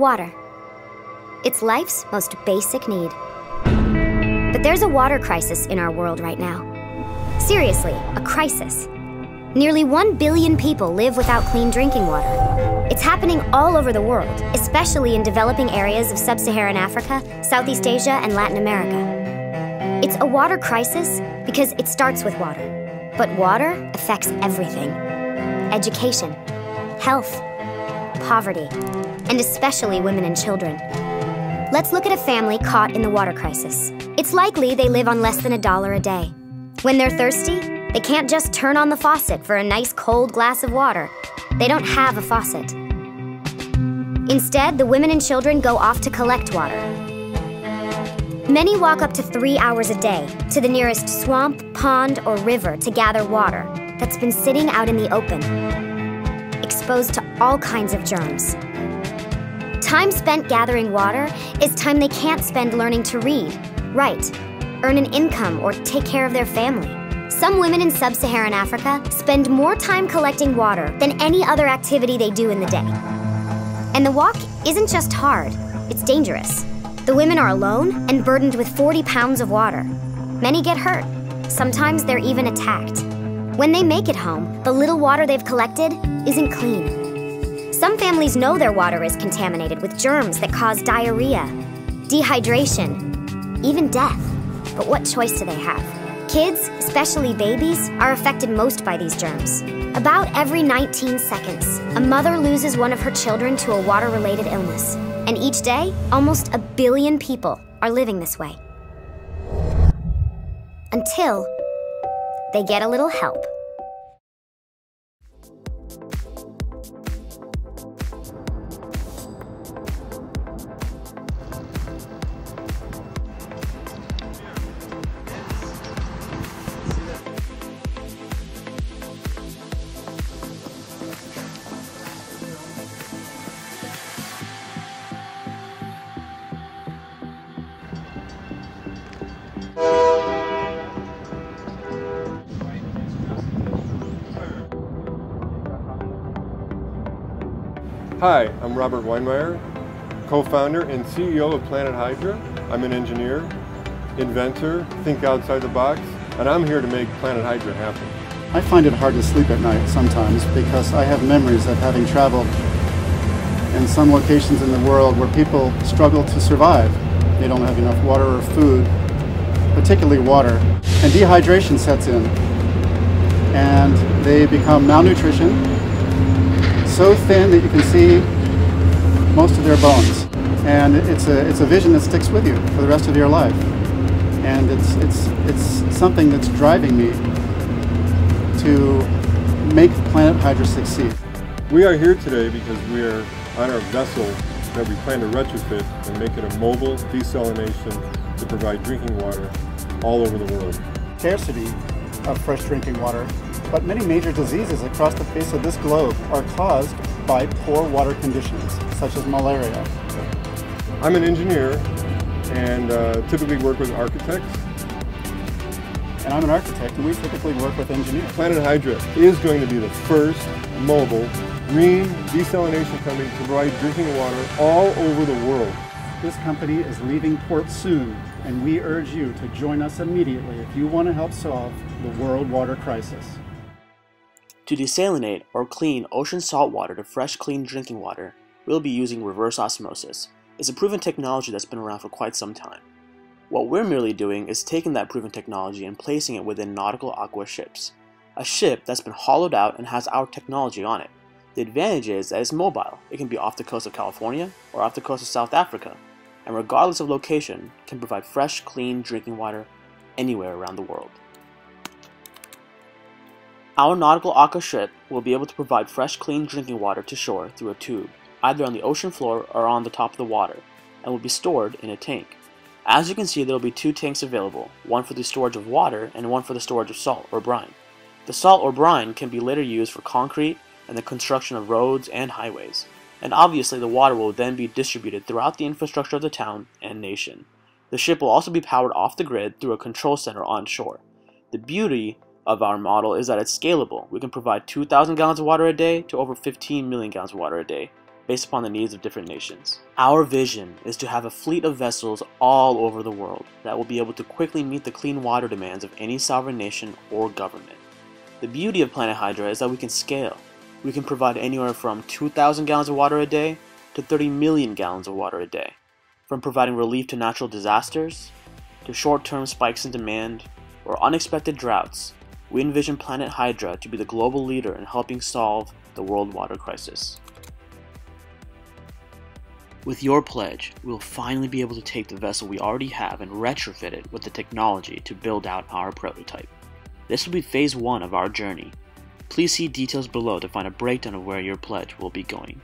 Water. It's life's most basic need. But there's a water crisis in our world right now. Seriously, a crisis. Nearly 1 billion people live without clean drinking water. It's happening all over the world, especially in developing areas of sub Saharan Africa, Southeast Asia, and Latin America. It's a water crisis because it starts with water. But water affects everything education, health, poverty, and especially women and children. Let's look at a family caught in the water crisis. It's likely they live on less than a dollar a day. When they're thirsty, they can't just turn on the faucet for a nice cold glass of water. They don't have a faucet. Instead, the women and children go off to collect water. Many walk up to three hours a day to the nearest swamp, pond, or river to gather water that's been sitting out in the open, exposed to all kinds of germs. Time spent gathering water is time they can't spend learning to read, write, earn an income, or take care of their family. Some women in sub Saharan Africa spend more time collecting water than any other activity they do in the day. And the walk isn't just hard, it's dangerous. The women are alone and burdened with 40 pounds of water. Many get hurt. Sometimes they're even attacked. When they make it home, the little water they've collected isn't clean. Families know their water is contaminated with germs that cause diarrhea, dehydration, even death. But what choice do they have? Kids, especially babies, are affected most by these germs. About every 19 seconds, a mother loses one of her children to a water related illness. And each day, almost a billion people are living this way. Until they get a little help. Hi, I'm Robert Weinmeier, co-founder and CEO of Planet Hydra. I'm an engineer, inventor, think outside the box, and I'm here to make Planet Hydra happen. I find it hard to sleep at night sometimes because I have memories of having traveled in some locations in the world where people struggle to survive. They don't have enough water or food, particularly water, and dehydration sets in. And they become malnutrition, so thin that you can see most of their bones. And it's a, it's a vision that sticks with you for the rest of your life. And it's, it's, it's something that's driving me to make Planet Hydra succeed. We are here today because we are on our vessel that we plan to retrofit and make it a mobile desalination to provide drinking water all over the world. Scarcity of fresh drinking water but many major diseases across the face of this globe are caused by poor water conditions, such as malaria. I'm an engineer and uh, typically work with architects. And I'm an architect, and we typically work with engineers. Planet Hydra is going to be the first mobile green desalination company to provide drinking water all over the world. This company is leaving port soon, and we urge you to join us immediately if you want to help solve the world water crisis. To desalinate or clean ocean salt water to fresh clean drinking water, we'll be using reverse osmosis. It's a proven technology that's been around for quite some time. What we're merely doing is taking that proven technology and placing it within nautical aqua ships. A ship that's been hollowed out and has our technology on it. The advantage is that it's mobile. It can be off the coast of California or off the coast of South Africa, and regardless of location, can provide fresh, clean drinking water anywhere around the world. Our nautical aqua ship will be able to provide fresh clean drinking water to shore through a tube, either on the ocean floor or on the top of the water, and will be stored in a tank. As you can see there will be two tanks available, one for the storage of water and one for the storage of salt or brine. The salt or brine can be later used for concrete and the construction of roads and highways, and obviously the water will then be distributed throughout the infrastructure of the town and nation. The ship will also be powered off the grid through a control center on shore. The beauty of our model is that it's scalable. We can provide 2,000 gallons of water a day to over 15 million gallons of water a day based upon the needs of different nations. Our vision is to have a fleet of vessels all over the world that will be able to quickly meet the clean water demands of any sovereign nation or government. The beauty of Planet Hydra is that we can scale. We can provide anywhere from 2,000 gallons of water a day to 30 million gallons of water a day. From providing relief to natural disasters, to short term spikes in demand, or unexpected droughts, we envision Planet Hydra to be the global leader in helping solve the world water crisis. With your pledge, we will finally be able to take the vessel we already have and retrofit it with the technology to build out our prototype. This will be phase one of our journey. Please see details below to find a breakdown of where your pledge will be going.